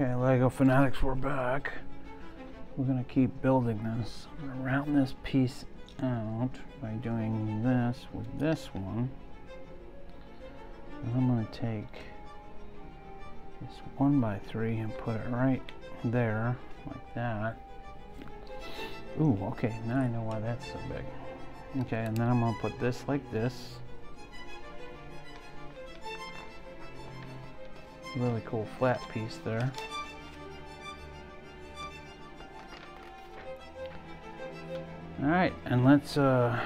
Lego Fanatics, we're back. We're gonna keep building this. I'm gonna round this piece out by doing this with this one. And I'm gonna take this one by three and put it right there, like that. Ooh, okay, now I know why that's so big. Okay, and then I'm gonna put this like this. Really cool flat piece there. Alright, and let's uh,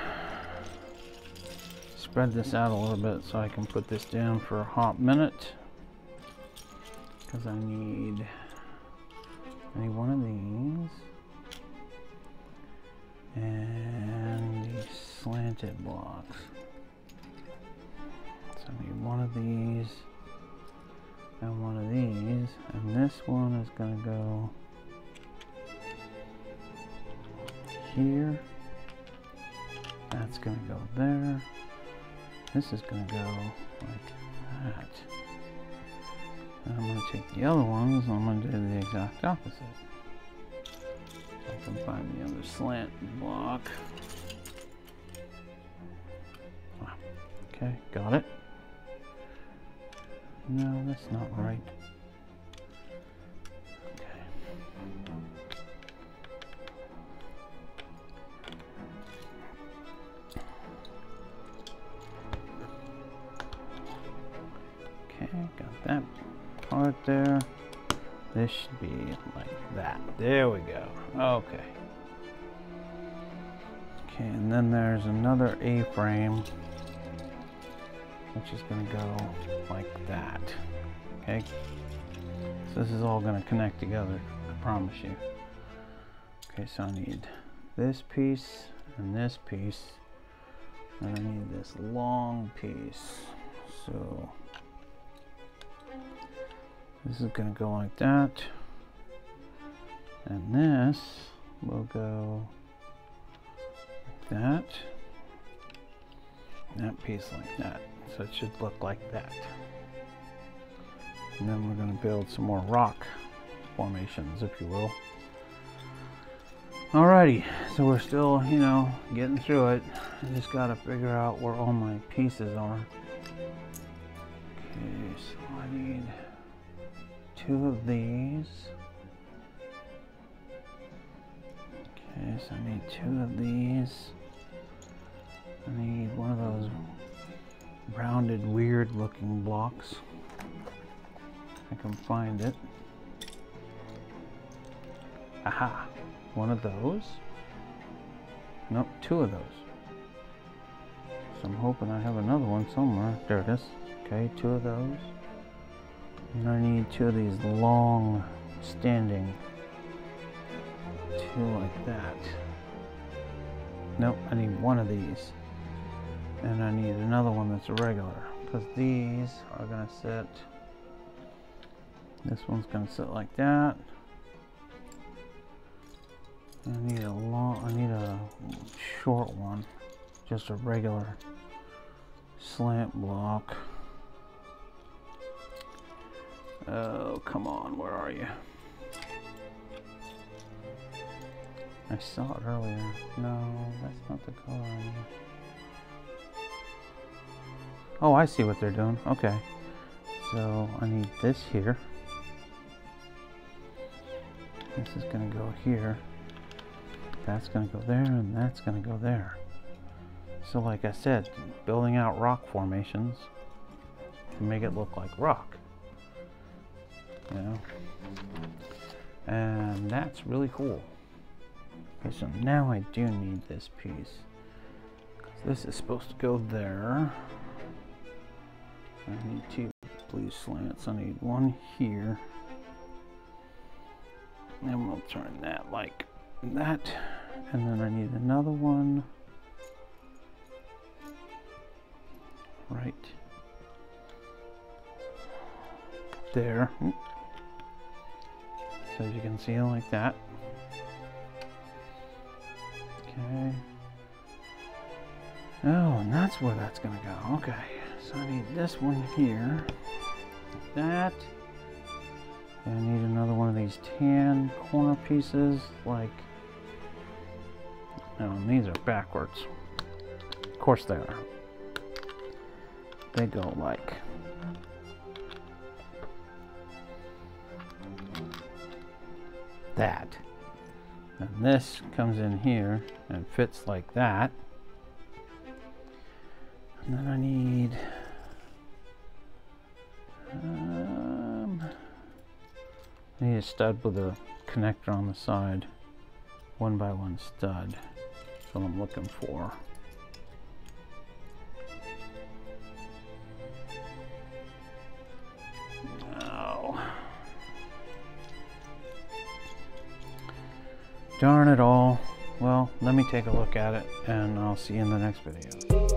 spread this out a little bit so I can put this down for a hot minute. Because I need, I need one of these. And these slanted blocks. So I need one of these this one is going to go here. That's going to go there. This is going to go like that. And I'm going to take the other ones and I'm going to do the exact opposite. I can find the other slant block. Ah, okay, got it. No, that's not right. There. This should be like that. There we go. Okay. Okay, and then there's another A-frame which is going to go like that. Okay? So this is all going to connect together, I promise you. Okay, so I need this piece and this piece, and I need this long piece. So this is going to go like that, and this will go like that, that piece like that. So it should look like that. And then we're going to build some more rock formations, if you will. Alrighty, so we're still, you know, getting through it. I just got to figure out where all my pieces are. Okay, so I need two of these. Okay, so I need two of these. I need one of those rounded, weird looking blocks. I can find it. Aha! One of those. Nope, two of those. So I'm hoping I have another one somewhere. There it is. Okay, two of those. And I need two of these long standing. Two like that. Nope, I need one of these. And I need another one that's a regular. Because these are gonna sit this one's gonna sit like that. I need a long I need a short one. Just a regular slant block oh come on where are you I saw it earlier no that's not the color Oh, I see what they're doing. Okay. So I need this here. This is going to go here. That's going to go there, and that's going to go there. So like I said, building out rock formations to make it look like rock. You know? And that's really cool. Okay, so now I do need this piece. This is supposed to go there. I need two blue slants. I need one here. And we'll turn that like that. And then I need another one right there. Hmm. So as you can see like that. Okay. Oh, and that's where that's gonna go. Okay. So I need this one here, like that, I need another one of these tan corner pieces, like, no, these are backwards. Of course they are. They go like that. And this comes in here and fits like that. And then I need um, I need a stud with a connector on the side. One by one stud. That's what I'm looking for. Darn it all. Well, let me take a look at it and I'll see you in the next video.